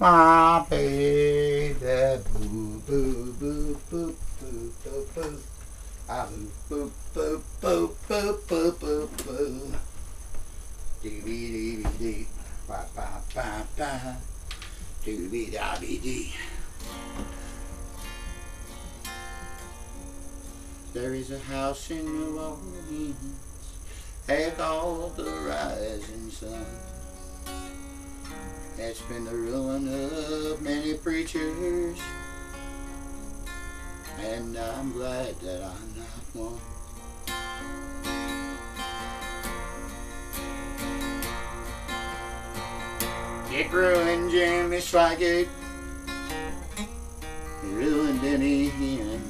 My baby, dee. There is a house in New Orleans, heck all the rising sun. It's been the ruin of many preachers, and I'm glad that I'm not one. It ruined Jimmy Swaggart, it ruined Benny Hinn.